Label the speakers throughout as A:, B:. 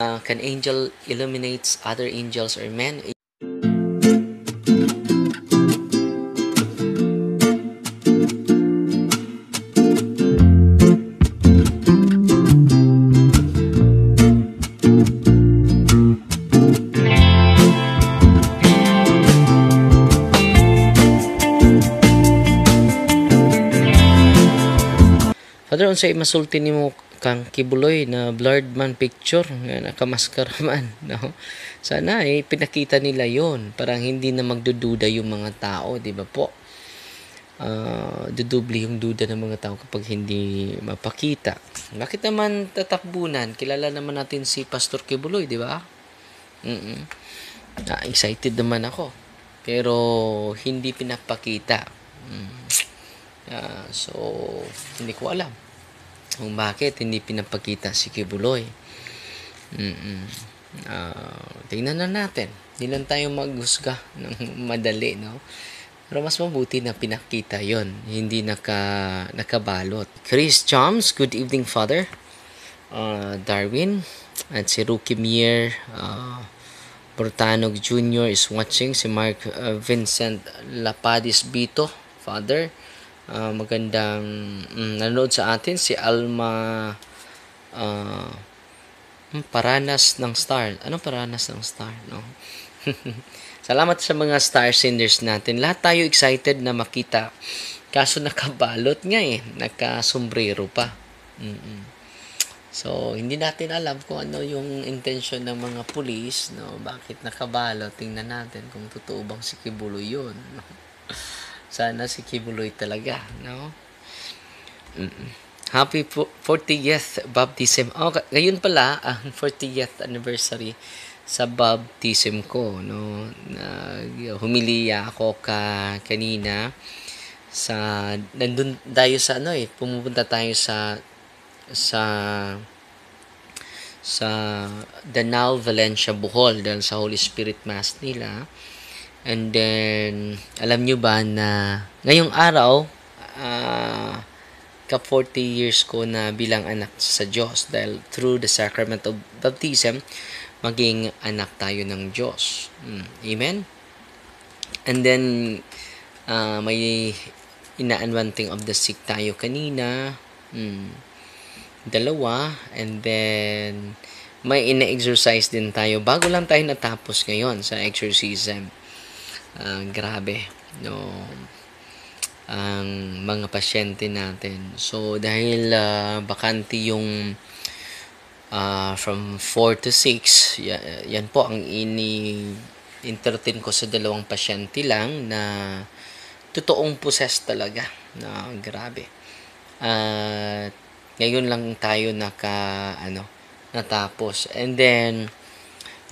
A: Uh, can angel illuminates other angels or men? Father, unsay masulti nimo kang kibuloy na blurred man picture nga nakamaskara man, no? Sana eh pinakita nila 'yon, parang hindi na magdududa yung mga tao, 'di ba po? Uh, dudubli yung duda ng mga tao kapag hindi mapakita. Bakit naman tatakbunan? Kilala naman natin si Pastor Kibuloy, di ba? Mm ah, excited naman ako. Pero hindi pinapakita. Mm. Uh, so, hindi ko alam kung bakit hindi pinapakita si Kibuloy. Mm-mm. Uh, tingnan na natin. Hindi lang tayo maghusga ng madali, no? Pero mas mabuti na pinakita yon hindi naka, nakabalot. Chris Choms, good evening, Father. Uh, Darwin, at si Rookie Mier, uh, Bortanog Jr. is watching. Si Mark uh, Vincent Lapadis Bito, Father uh, magandang um, nanonood sa atin si Alma uh, Paranas ng Star. Anong Paranas ng Star? No? Salamat sa mga star senders natin. Lahat tayo excited na makita. Kaso nakabalot nga eh. Nakasombrero pa. Mm-mm. So, hindi natin alam kung ano yung intention ng mga pulis. No? Bakit nakabalot? Tingnan natin kung totoo bang si Kibulo yun. No? Sana si Kibuloy talaga, no? Happy 40th baptism. Oh, ngayon pala ang 40th anniversary sa baptism ko, no? Na humiliya ako ka kanina sa nandun tayo sa ano eh, pumupunta tayo sa sa sa Danao, Valencia, Bohol dahil sa Holy Spirit Mass nila. And then, alam nyo ba na ngayong araw, uh, ka 40 years ko na bilang anak sa Diyos dahil through the sacrament of baptism, maging anak tayo ng Diyos. Mm. Amen? And then, uh, may inaanwanting of the sick tayo kanina. Mm. Dalawa. And then, may ina-exercise din tayo. Bago lang tayo natapos ngayon sa exorcism uh, grabe no ang mga pasyente natin. So dahil uh, bakante yung uh, from 4 to 6, yan, yan po ang ini entertain ko sa dalawang pasyente lang na totoong possessed talaga na grabe. At uh, ngayon lang tayo naka ano natapos. And then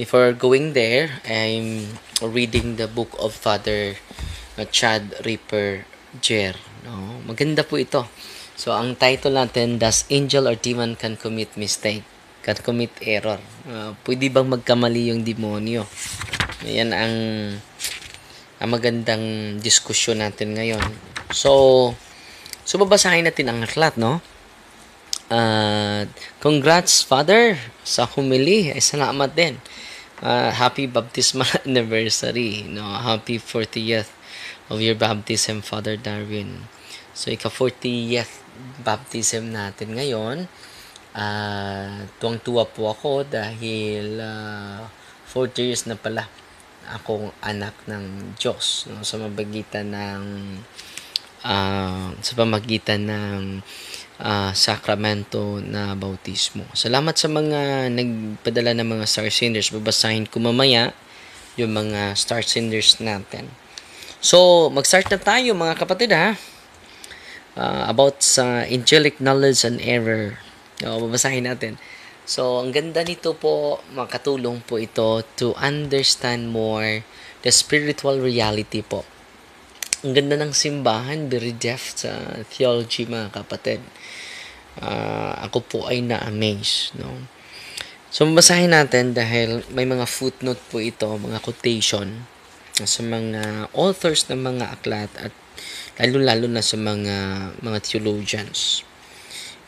A: Before going there, I'm reading the book of Father uh, Chad Ripper Jer. No? Maganda po ito. So, ang title natin, Does Angel or Demon Can Commit Mistake? Can commit error? Uh, pwede bang magkamali yung demonyo? Yan ang, ang magandang diskusyon natin ngayon. So, so babasahin natin ang aklat, no? Uh, congrats, Father, sa humili. Ay, salamat din uh, happy baptismal anniversary. No? Happy 40th of your baptism, Father Darwin. So, ika-40th baptism natin ngayon. Uh, tuwang-tuwa po ako dahil uh, 40 years na pala akong anak ng Diyos no? sa mabagitan ng uh, sa pamagitan ng uh, sakramento na bautismo. Salamat sa mga nagpadala ng mga star senders. Babasahin ko mamaya yung mga star senders natin. So, mag-start na tayo mga kapatid ha. Uh, about sa angelic knowledge and error. O, babasahin natin. So, ang ganda nito po, makatulong po ito to understand more the spiritual reality po. Ang ganda ng simbahan, very depth sa theology mga kapatid uh, ako po ay na-amaze. No? So, mabasahin natin dahil may mga footnote po ito, mga quotation sa mga authors ng mga aklat at lalo-lalo na sa mga mga theologians.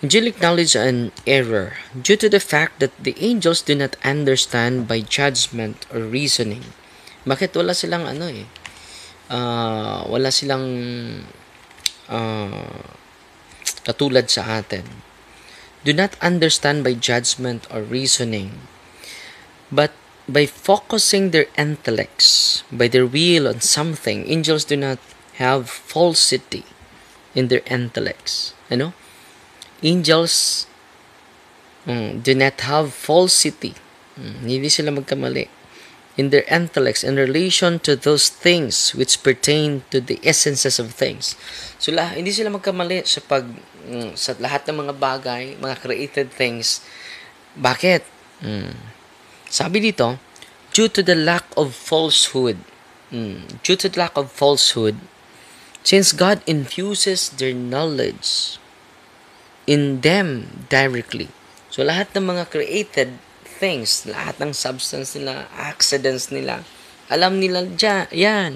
A: Angelic knowledge and error due to the fact that the angels do not understand by judgment or reasoning. Bakit wala silang ano eh? Uh, wala silang uh, katulad sa atin. Do not understand by judgment or reasoning, but by focusing their intellects, by their will on something. Angels do not have falsity in their intellects. Ano? Angels mm, do not have falsity. Mm, hindi sila magkamali in their intellects in relation to those things which pertain to the essences of things. So lah, hindi sila magkamali sa pag mm, sa lahat ng mga bagay, mga created things. Bakit? Mm. Sabi dito, due to the lack of falsehood. Mm, due to the lack of falsehood, since God infuses their knowledge in them directly. So lahat ng mga created things, lahat ng substance nila, accidents nila, alam nila dyan, yan.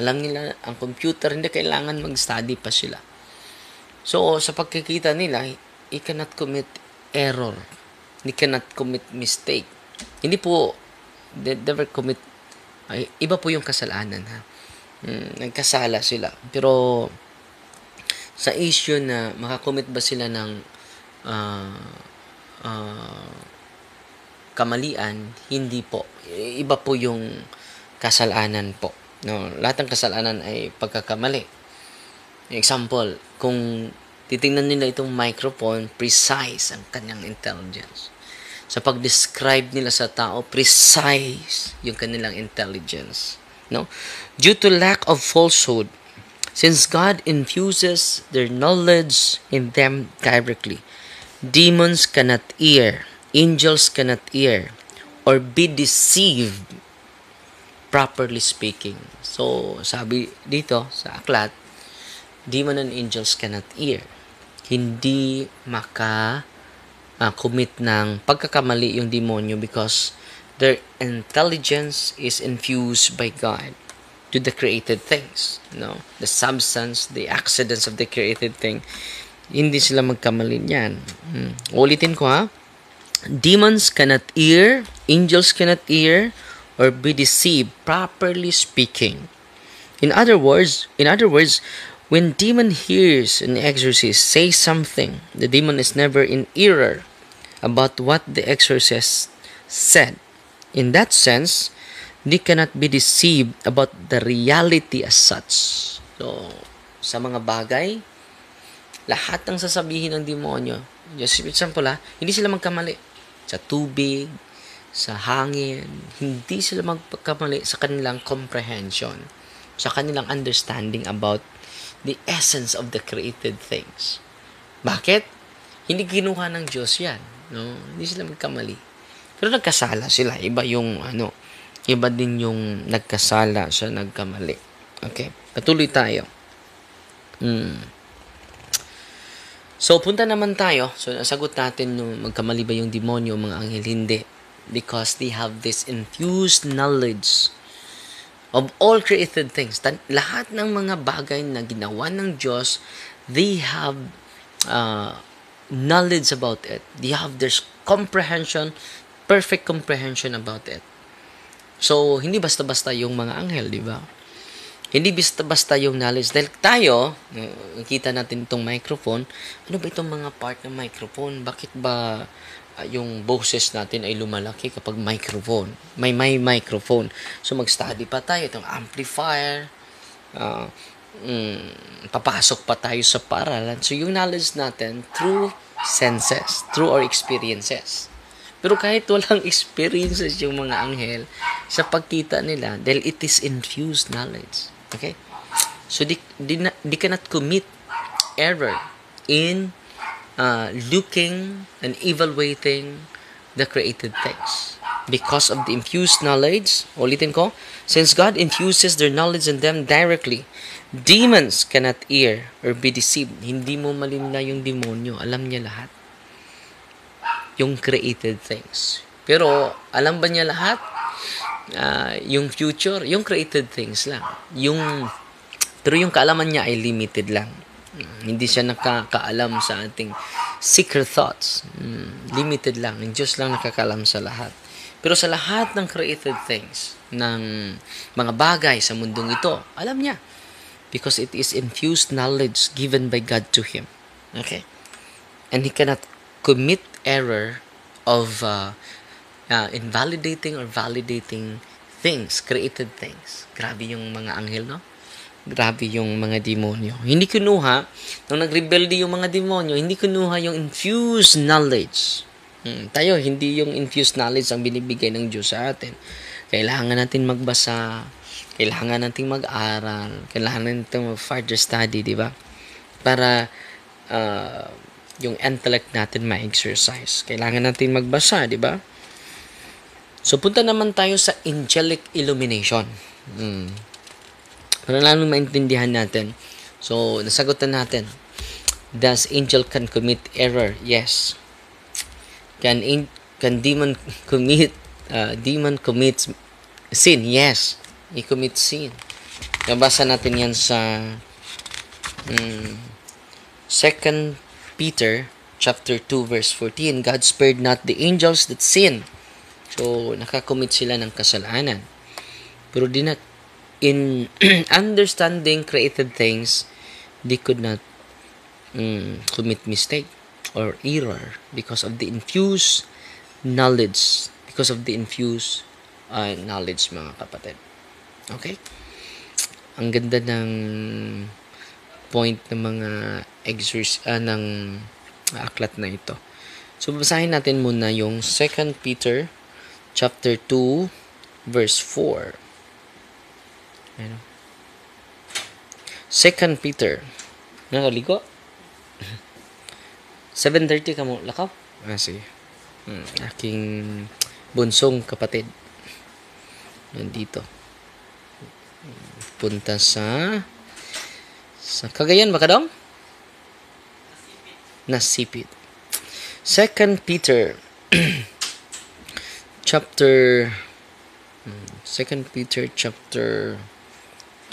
A: Alam nila ang computer, hindi kailangan mag-study pa sila. So, sa pagkikita nila, you cannot commit error. You cannot commit mistake. Hindi po, they never commit, ay, iba po yung kasalanan ha. Hmm, nagkasala sila. Pero, sa issue na makakommit ba sila ng uh, uh, kamalian, hindi po. Iba po yung kasalanan po. No, lahat ng kasalanan ay pagkakamali. Example, kung titingnan nila itong microphone, precise ang kanyang intelligence. Sa pag-describe nila sa tao, precise yung kanilang intelligence. No? Due to lack of falsehood, since God infuses their knowledge in them directly, demons cannot hear angels cannot hear or be deceived properly speaking. So, sabi dito sa aklat, demon and angels cannot hear. Hindi maka uh, commit ng pagkakamali yung demonyo because their intelligence is infused by God to the created things. No? The substance, the accidents of the created thing. Hindi sila magkamali niyan. Hmm. Ulitin ko ha demons cannot hear, angels cannot hear, or be deceived, properly speaking. In other words, in other words, when demon hears an exorcist say something, the demon is never in error about what the exorcist said. In that sense, they cannot be deceived about the reality as such. So, sa mga bagay, lahat ng sasabihin ng demonyo, just example ha, hindi sila magkamali sa tubig, sa hangin, hindi sila magkamali sa kanilang comprehension, sa kanilang understanding about the essence of the created things. Bakit? Hindi kinuha ng Diyos yan. No? Hindi sila magkamali. Pero nagkasala sila. Iba yung ano, iba din yung nagkasala sa nagkamali. Okay, patuloy tayo. Hmm. So, punta naman tayo. So, nasagot natin nung magkamali ba yung demonyo, mga anghel, hindi. Because they have this infused knowledge of all created things. Tan- lahat ng mga bagay na ginawa ng Diyos, they have uh, knowledge about it. They have their comprehension, perfect comprehension about it. So, hindi basta-basta yung mga anghel, di ba? Hindi basta-basta yung knowledge. Dahil tayo, nakita natin itong microphone, ano ba itong mga part ng microphone? Bakit ba uh, yung boses natin ay lumalaki kapag microphone? May may microphone. So mag-study pa tayo itong amplifier. Uh, mm, papasok pa tayo sa paralan. So yung knowledge natin through senses, through our experiences. Pero kahit walang experiences yung mga anghel, sa pagkita nila, dahil it is infused knowledge. Okay? So, they, they, not, cannot commit error in uh, looking and evaluating the created things. Because of the infused knowledge, ulitin ko, since God infuses their knowledge in them directly, demons cannot hear or be deceived. Hindi mo malimna yung demonyo. Alam niya lahat. Yung created things. Pero, alam ba niya lahat? Uh, yung future, yung created things lang. Yung pero yung kaalaman niya ay limited lang. Hindi siya nakakaalam sa ating secret thoughts. Mm, limited lang. Ang Diyos lang nakakalam sa lahat. Pero sa lahat ng created things, ng mga bagay sa mundong ito, alam niya. Because it is infused knowledge given by God to Him. Okay? And He cannot commit error of uh, uh, invalidating or validating things, created things. Grabe yung mga anghel, no? Grabe yung mga demonyo. Hindi kinuha, nung nagrebelde yung mga demonyo, hindi kinuha yung infused knowledge. Hmm, tayo, hindi yung infused knowledge ang binibigay ng Diyos sa atin. Kailangan natin magbasa, kailangan natin mag-aral, kailangan natin mag-further study, di ba? Para uh, yung intellect natin ma-exercise. Kailangan natin magbasa, di ba? So, punta naman tayo sa angelic illumination. Hmm. Para lalong maintindihan natin. So, nasagutan natin. Does angel can commit error? Yes. Can can demon commit uh, demon commits sin? Yes. He commits sin. Nabasa natin yan sa um, 2 Peter chapter 2 verse 14. God spared not the angels that sin. So, nakakommit sila ng kasalanan. Pero di not in understanding created things, they could not um, commit mistake or error because of the infused knowledge, because of the infused uh, knowledge, mga kapatid. Okay? Ang ganda ng point ng mga exercise uh, ng aklat na ito. So, basahin natin muna yung 2 Peter chapter 2 verse 4. Ano? Second Peter. Nakaligo? 7.30 ka mo lakaw? Ah, sige. Hmm, aking bunsong kapatid. Nandito. Punta sa sa Cagayan ba kadong? Nasipit. Second Peter chapter hmm, Second Peter chapter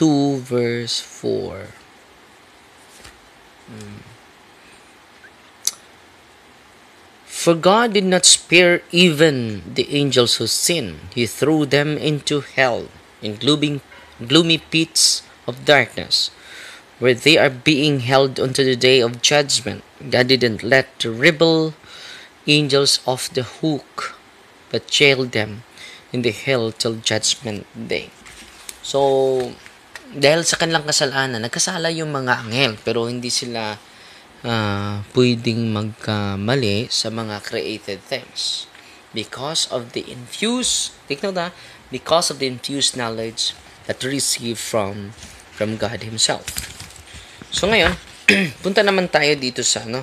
A: 2 verse 4. Hmm. For God did not spare even the angels who sinned. He threw them into hell, in gloomy, gloomy pits of darkness, where they are being held unto the day of judgment. God didn't let the rebel angels off the hook, but jailed them in the hell till judgment day. So, dahil sa kanilang kasalanan, nagkasala yung mga anghel, pero hindi sila uh, pwedeng magkamali sa mga created things. Because of the infused, take note ha, because of the infused knowledge that we receive from from God Himself. So ngayon, punta naman tayo dito sa ano,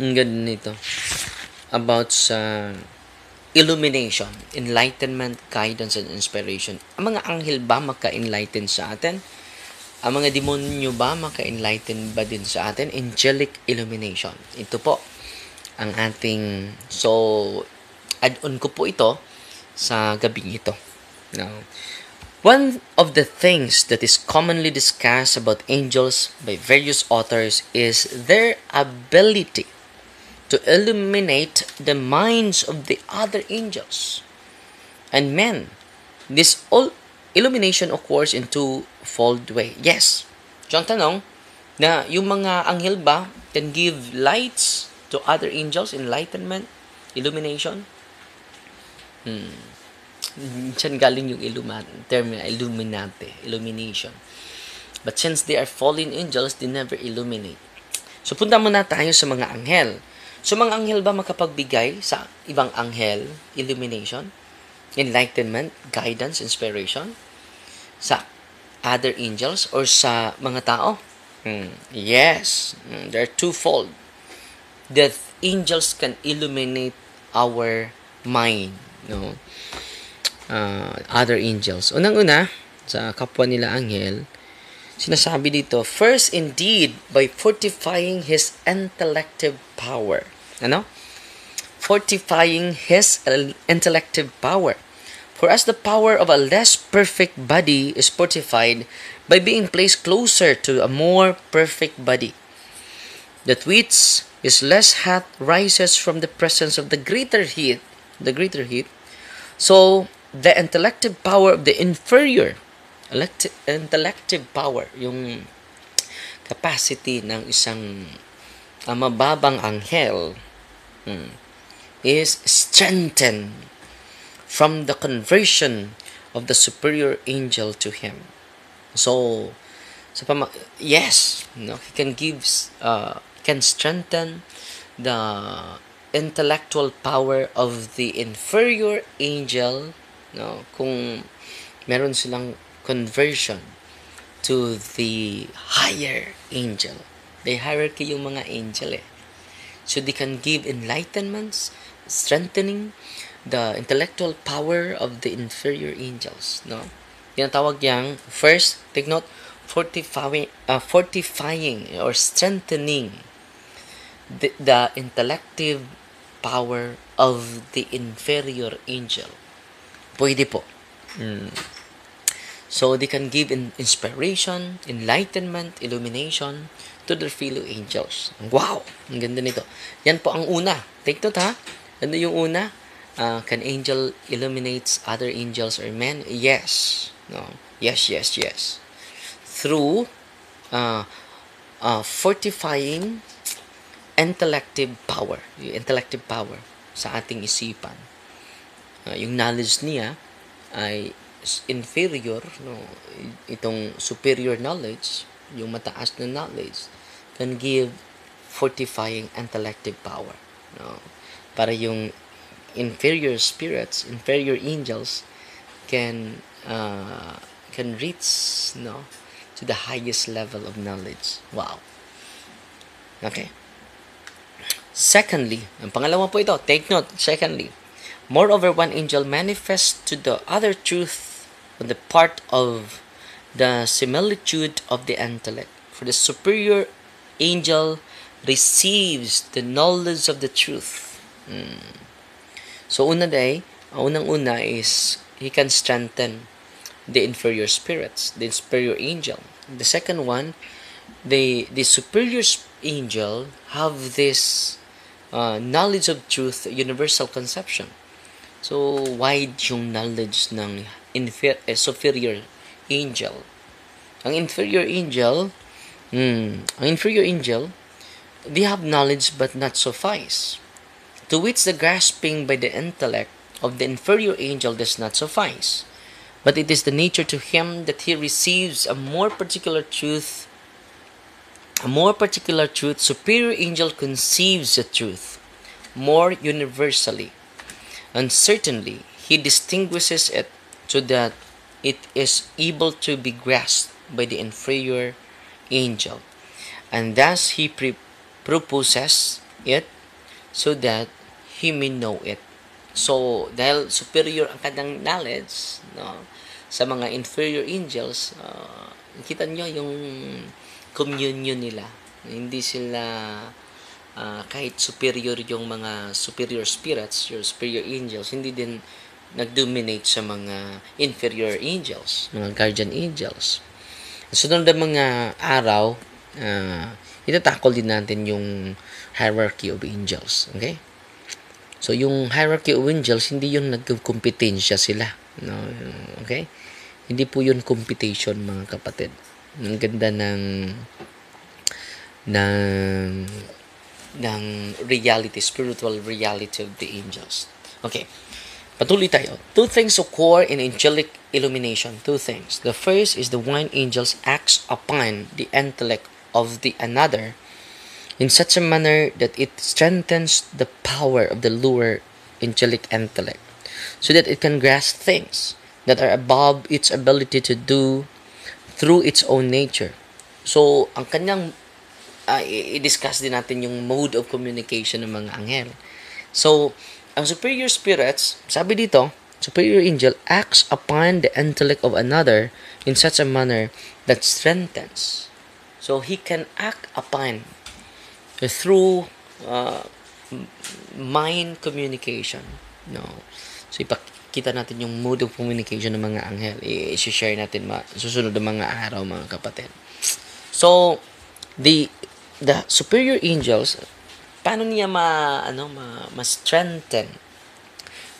A: ang ganda nito, about sa illumination, enlightenment, guidance, and inspiration. Ang mga anghel ba maka-enlighten sa atin? Ang mga demonyo ba maka-enlighten ba din sa atin? Angelic illumination. Ito po ang ating so add-on ko po ito sa gabing ito. Now, one of the things that is commonly discussed about angels by various authors is their ability to illuminate the minds of the other angels and men. This all illumination occurs in two-fold way. Yes. Ang tanong, na yung mga anghel ba can give lights to other angels, enlightenment, illumination? Hmm. Diyan galing yung illumat, term na illuminate, illumination. But since they are fallen angels, they never illuminate. So, punta muna tayo sa mga anghel. So, mga anghel ba makapagbigay sa ibang anghel illumination, enlightenment, guidance, inspiration sa other angels or sa mga tao? Hmm. Yes, hmm. they're twofold. The angels can illuminate our mind, no? Uh, other angels. Unang-una, sa kapwa nila anghel, Sinasabi dito, first indeed by fortifying his intellective power. Ano? Fortifying his intellective power. For as the power of a less perfect body is fortified by being placed closer to a more perfect body, that which is less hot rises from the presence of the greater heat, the greater heat. So, the intellective power of the inferior, intellective power, yung capacity ng isang uh, mababang anghel hmm, is strengthened from the conversion of the superior angel to him. So, pama- yes, no, he can give, uh, can strengthen the intellectual power of the inferior angel, no, kung meron silang conversion to the higher angel. May hierarchy yung mga angel eh. So they can give enlightenments, strengthening the intellectual power of the inferior angels. No? Yan tawag yang first, take note, fortifying, uh, fortifying or strengthening the, the intellective power of the inferior angel. Pwede po. Mm. So they can give in inspiration, enlightenment, illumination to their fellow angels. Wow! Ang ganda nito. Yan po ang una. Take note ha. Ano yung una? Uh, can angel illuminates other angels or men? Yes. No. Yes, yes, yes. Through uh, uh, fortifying intellective power. Yung intellective power sa ating isipan. Uh, yung knowledge niya ay inferior, no, itong superior knowledge, yung mataas na knowledge, can give fortifying intellective power. No? Para yung inferior spirits, inferior angels, can uh, can reach no to the highest level of knowledge. Wow. Okay. Secondly, ang pangalawa po ito, take note, secondly, moreover, one angel manifests to the other truth on the part of the similitude of the intellect. For the superior angel receives the knowledge of the truth. Hmm. So, una day, unang-una is he can strengthen the inferior spirits, the superior angel. The second one, the the superior angel have this uh, knowledge of truth, universal conception. So, wide yung knowledge ng infer- eh, superior angel. Ang inferior angel, hmm, ang inferior angel, they have knowledge but not suffice. To which the grasping by the intellect of the inferior angel does not suffice. But it is the nature to him that he receives a more particular truth a more particular truth, superior angel conceives the truth more universally, and certainly he distinguishes it so that it is able to be grasped by the inferior angel, and thus he pre- proposes it so that he may know it. So, dahil superior ang kanyang knowledge no, sa mga inferior angels, uh, kita nyo yung communion nila. Hindi sila uh, kahit superior yung mga superior spirits, your superior angels, hindi din nag-dominate sa mga inferior angels, mga guardian angels. Sunod na mga araw, uh, itatakol din natin yung hierarchy of angels. Okay? So, yung hierarchy of angels, hindi yun nagkumpetensya sila. No? Okay? Hindi po yun competition, mga kapatid. Ang ganda ng ng ng reality, spiritual reality of the angels. Okay. Patuloy tayo. Two things occur in angelic illumination. Two things. The first is the one angels acts upon the intellect of the another in such a manner that it strengthens the power of the lower angelic intellect so that it can grasp things that are above its ability to do through its own nature. So, ang kanyang uh, i-discuss din natin yung mode of communication ng mga anghel. So, ang superior spirits, sabi dito, superior angel acts upon the intellect of another in such a manner that strengthens. So, he can act upon through uh, mind communication. No. So, ipak kita natin yung mode of communication ng mga anghel. I-share natin ma susunod ng mga araw, mga kapatid. So, the the superior angels paano niya ma ano ma, ma strengthen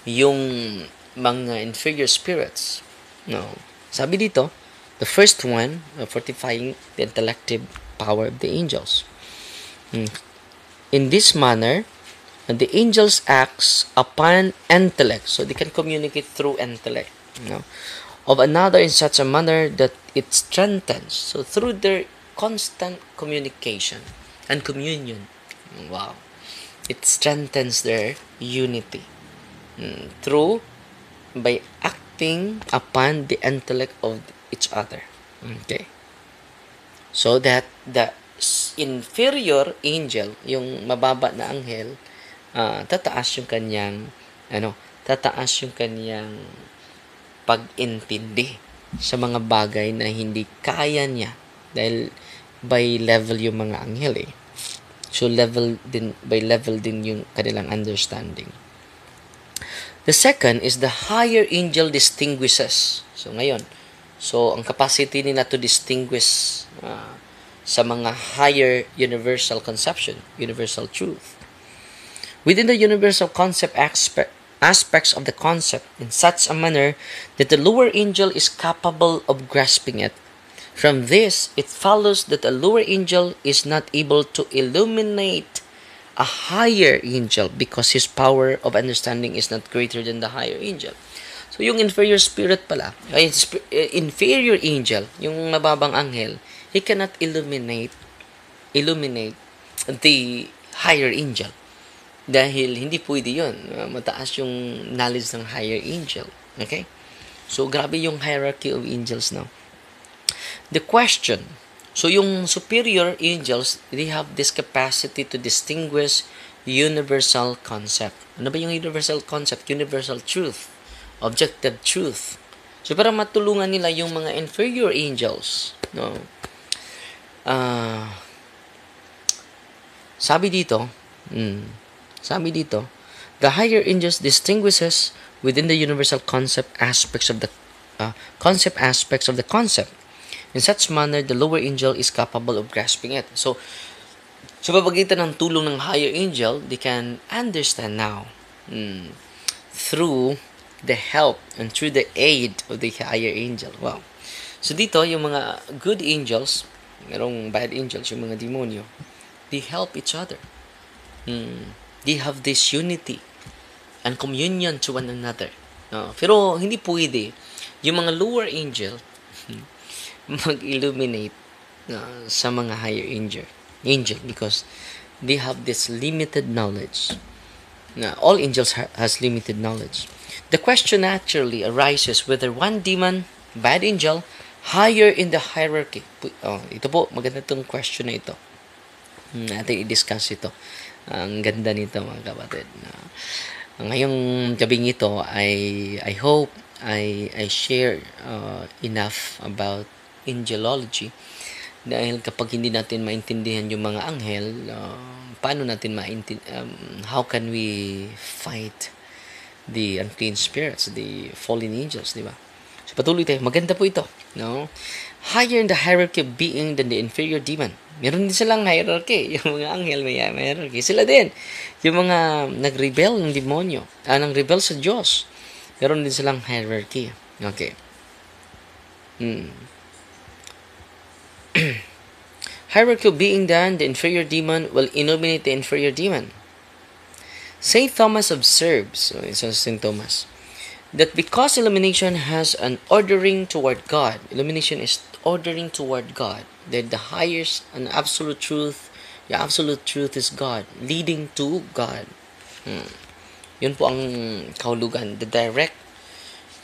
A: yung mga inferior spirits? No. Sabi dito the first one uh, fortifying the intellective power of the angels. Hmm. in this manner the angels acts upon intellect so they can communicate through intellect you know of another in such a manner that it strengthens. So through their constant communication and communion. Wow. It strengthens their unity mm, through by acting upon the intellect of each other. Okay. So that the inferior angel yung mababa na anghel uh, tataas yung kanyang ano tataas yung kanyang pag-intindi sa mga bagay na hindi kaya niya. Dahil by level yung mga anghel eh So level din by level din yung kanilang understanding. The second is the higher angel distinguishes. So ngayon, so ang capacity nila to distinguish uh, sa mga higher universal conception, universal truth. Within the universal concept aspect, aspects of the concept in such a manner that the lower angel is capable of grasping it From this, it follows that a lower angel is not able to illuminate a higher angel because his power of understanding is not greater than the higher angel. So, yung inferior spirit pala, eh, inferior angel, yung mababang anghel, he cannot illuminate illuminate the higher angel. Dahil hindi pwede yun. Mataas yung knowledge ng higher angel. Okay? So, grabe yung hierarchy of angels now. The question, so yung superior angels, they have this capacity to distinguish universal concept. Ano ba yung universal concept? Universal truth. Objective truth. So, para matulungan nila yung mga inferior angels, no? Uh, sabi dito, mm, sabi dito, the higher angels distinguishes within the universal concept aspects of the uh, concept aspects of the concept In such manner, the lower angel is capable of grasping it. So, sa papagitan ng tulong ng higher angel, they can understand now mm, through the help and through the aid of the higher angel. Wow. So dito, yung mga good angels, merong bad angels, yung mga demonyo, they help each other. Mm, they have this unity and communion to one another. No? Pero hindi pwede. Yung mga lower angel, mag-illuminate uh, sa mga higher angel, angel because they have this limited knowledge. Now, all angels ha- has limited knowledge. The question naturally arises whether one demon, bad angel, higher in the hierarchy. Oh, ito po, maganda itong question na ito. Hmm, natin i-discuss ito. Ang ganda nito mga kapatid. Uh, ngayong gabing ito, I, I hope I, I share uh, enough about angelology dahil kapag hindi natin maintindihan yung mga anghel uh, paano natin maintindihan um, how can we fight the unclean spirits the fallen angels di ba? So patuloy tayo. Maganda po ito no? Higher in the hierarchy of being than the inferior demon. Meron din silang hierarchy. Yung mga anghel may hierarchy. Sila din. Yung mga nag-rebel ng demonyo ah, nang rebel sa Diyos meron din silang hierarchy. Okay. Hmm Hierarchy being done, the inferior demon will illuminate the inferior demon. Saint Thomas observes, so it's St. Thomas, that because illumination has an ordering toward God, illumination is ordering toward God, that the highest and absolute truth, the absolute truth is God, leading to God. Hmm. Yun po ang kahulugan, the direct,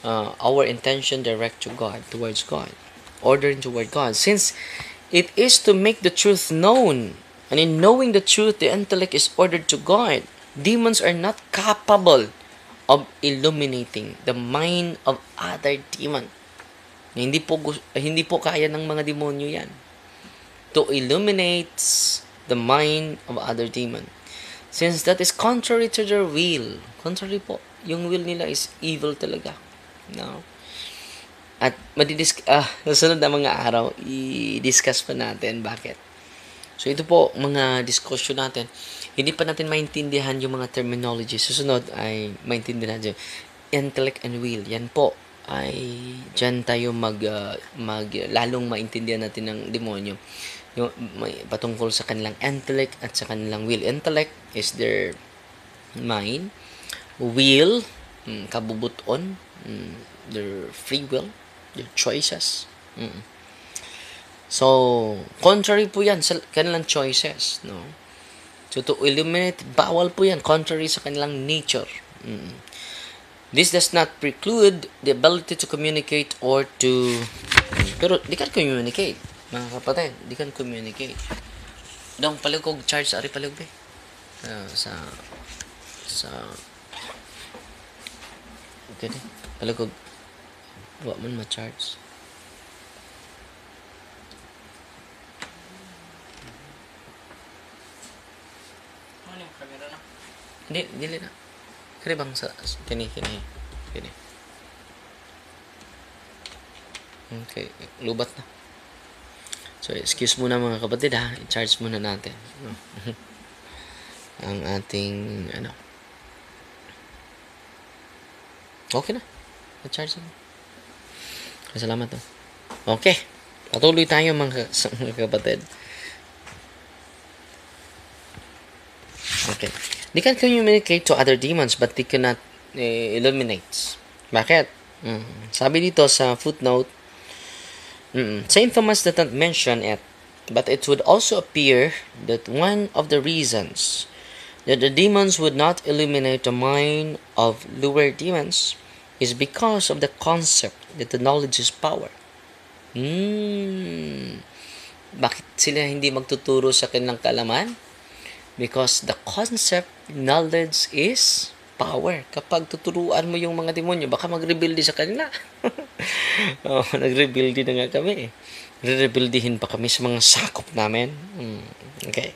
A: uh, our intention direct to God, towards God, ordering toward God. Since It is to make the truth known. And in knowing the truth, the intellect is ordered to God. Demons are not capable of illuminating the mind of other demon. Hindi po hindi po kaya ng mga demonyo 'yan. To illuminate the mind of other demon. Since that is contrary to their will. Contrary po. Yung will nila is evil talaga. No? At madidis ah, susunod na mga araw, i-discuss pa natin bakit. So ito po mga discussion natin. Hindi pa natin maintindihan yung mga terminology. Susunod ay maintindihan natin. Intellect and will. Yan po ay dyan tayo mag, uh, mag lalong maintindihan natin ng demonyo yung may patungkol sa kanilang intellect at sa kanilang will intellect is their mind will mm, kabubuton mm, their free will their choices mm. So, contrary po yan sa kanilang choices, no? So, to eliminate, bawal po yan, contrary sa kanilang nature. Mm. This does not preclude the ability to communicate or to... Pero, di kan communicate, mga kapatid. Di kan communicate. Dong, palugog, charge, ari palugog, eh. Uh, sa... Sa... Okay, palugog. Wa man ma-charge. Hindi, dili na. Kaya bang sa kini kini kini. Okay, lubat na. So, excuse muna mga kapatid ha. I-charge muna natin. Ang ating, ano. Okay na. I-charge na. Salamat to. Okay. Patuloy tayo mga, mga kapatid. Okay. They can communicate to other demons but they cannot uh, illuminate. Bakit? Mm. Sabi dito sa footnote, mm, Saint Thomas did not mention it, but it would also appear that one of the reasons that the demons would not illuminate the mind of lower demons is because of the concept that the knowledge is power. Hmm. Bakit sila hindi magtuturo sa kanilang kalaman? Because the concept, knowledge is power. Kapag tuturuan mo yung mga demonyo, baka mag-rebuild sa kanila. oh, nag-rebuild na nga kami. Re-rebuildihin pa kami sa mga sakop namin. Hmm. Okay.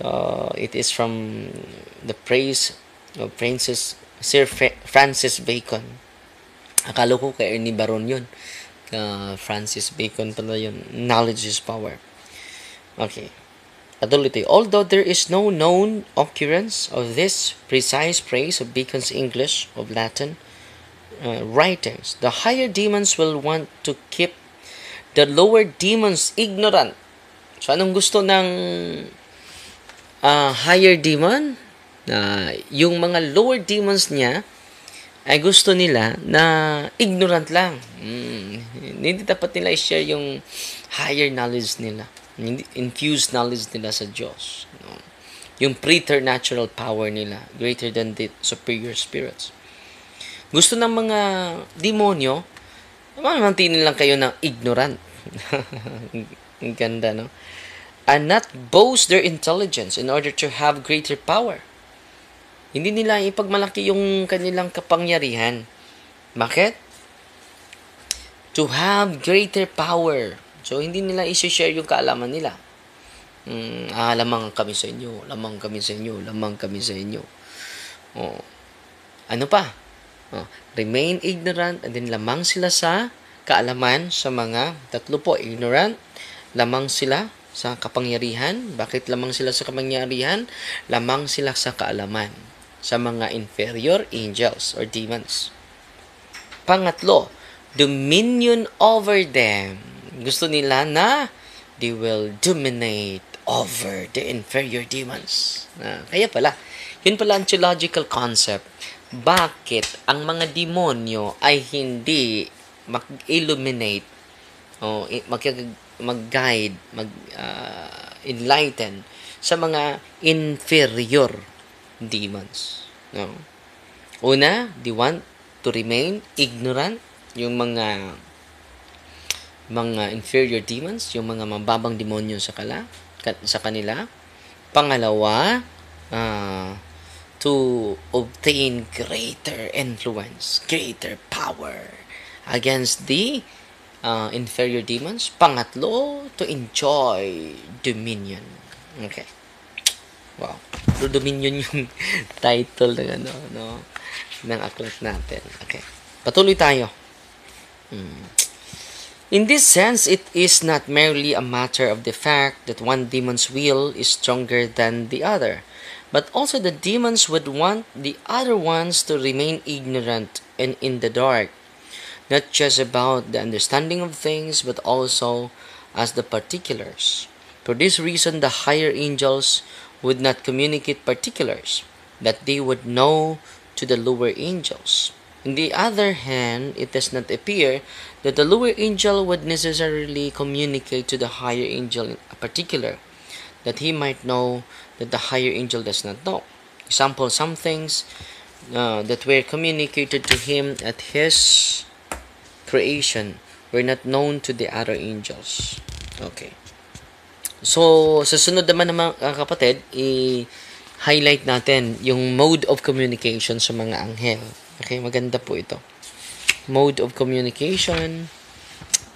A: So, it is from the praise of Francis, Sir Francis Bacon. Akala ko kay Ernie Baron yun. Uh, Francis Bacon pala yun. Knowledge is power. Okay. Adulity. Although there is no known occurrence of this precise phrase of Bacon's English of Latin uh, writings, the higher demons will want to keep the lower demons ignorant. So, anong gusto ng uh, higher demon? Uh, yung mga lower demons niya ay gusto nila na ignorant lang. Mm, hindi dapat nila i-share yung higher knowledge nila infused knowledge nila sa Diyos. No? Yung preternatural power nila, greater than the superior spirits. Gusto ng mga demonyo, mamantinin lang kayo ng ignorant. Ang ganda, no? And not boast their intelligence in order to have greater power. Hindi nila ipagmalaki yung kanilang kapangyarihan. Bakit? To have greater power So, hindi nila isi-share yung kaalaman nila. Mm, ah, lamang kami sa inyo, lamang kami sa inyo, lamang kami sa inyo. Oh. Ano pa? Oh. Remain ignorant and then lamang sila sa kaalaman sa mga tatlo po, ignorant, lamang sila sa kapangyarihan. Bakit lamang sila sa kapangyarihan? Lamang sila sa kaalaman sa mga inferior angels or demons. Pangatlo, dominion over them gusto nila na they will dominate over the inferior demons. Uh, kaya pala, yun pala ang theological concept. Bakit ang mga demonyo ay hindi mag-illuminate o mag mag-guide, mag-enlighten uh, sa mga inferior demons. No? Una, they want to remain ignorant, yung mga mga inferior demons, yung mga mababang demonyo sa kala, sa kanila. Pangalawa, uh, to obtain greater influence, greater power against the uh, inferior demons. Pangatlo, to enjoy dominion. Okay. Wow. So, dominion yung title ng ano, no, ng aklat natin. Okay. Patuloy tayo. Hmm. In this sense, it is not merely a matter of the fact that one demon's will is stronger than the other, but also the demons would want the other ones to remain ignorant and in the dark, not just about the understanding of things, but also as the particulars. For this reason, the higher angels would not communicate particulars that they would know to the lower angels. On the other hand, it does not appear that the lower angel would necessarily communicate to the higher angel a particular that he might know that the higher angel does not know. Example, some things uh, that were communicated to him at his creation were not known to the other angels. Okay. So, sa sunod naman ng mga kapatid, i-highlight natin yung mode of communication sa mga anghel. Okay, maganda po ito. Mode of communication,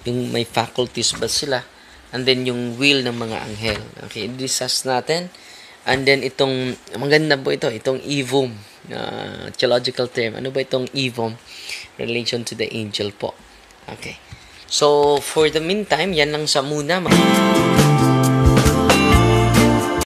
A: yung may faculties ba sila, and then yung will ng mga anghel. Okay, discuss natin. And then itong, maganda po ito, itong evum, uh, theological term. Ano ba itong evum? Relation to the angel po. Okay. So, for the meantime, yan lang sa muna. Mga